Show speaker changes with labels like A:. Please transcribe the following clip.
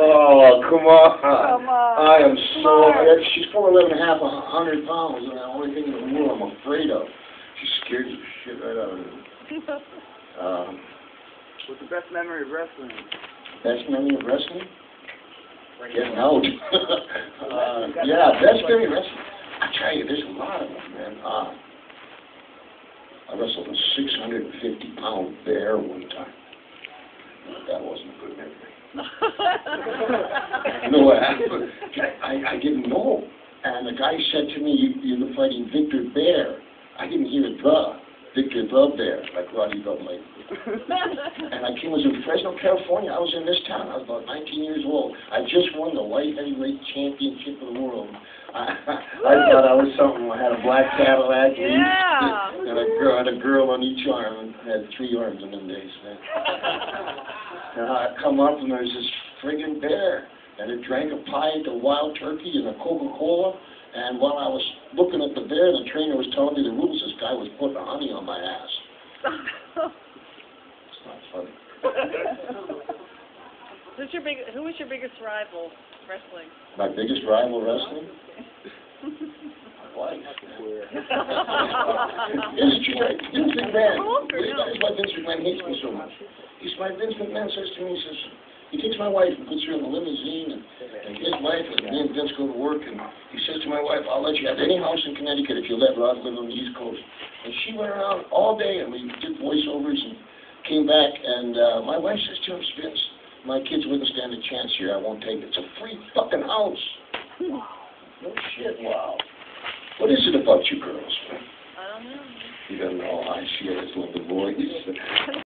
A: Oh, come on.
B: Come on.
A: I am so,
B: Mark.
A: she's four eleven and a half, half, a hundred pounds, and the only thing in the world I'm afraid of. She scares the shit right out of me. Um,
C: What's the best memory of wrestling?
A: best memory of wrestling? Getting out. uh, yeah, best memory of wrestling. I tell you, there's a lot of them, man. Uh, I wrestled a six hundred and fifty pound bear one time. That wasn't a good memory. You know what happened? I, I didn't know. And the guy said to me, you, you're fighting Victor Bear. I didn't hear the. Victor the Bear, like Roddy Blade. And I came, was in Fresno, California. I was in this town. I was about 19 years old. I just won the light heavyweight championship of the world. I, I thought I was something. I had a black Cadillac and,
B: Yeah.
A: and a girl, had a girl on each arm. I had three arms in them days, man. And I come up and there's this friggin' bear. And it drank a pint of wild turkey and a Coca-Cola. And while I was looking at the bear, the trainer was telling me the rules. This guy was putting honey on my ass. It's not funny.
B: Who's your big? Who was your biggest rival wrestling?
A: My biggest rival wrestling? My wife. It's true. Vince McMahon. That's why Vince McMahon hates me so much. My Vince McMahon says to me, he says, he takes my wife and puts her in the limousine, and, and his wife and me and Vince go to work, and he says to my wife, I'll let you have any house in Connecticut if you let Rod live on the East Coast. And she went around all day, and we did voiceovers and came back, and uh, my wife says to him, Vince, my kids wouldn't stand a chance here. I won't take it. It's a free fucking house. No shit. Wow. What is it about you girls.
B: I don't know.
A: You don't know. I see it as little boys.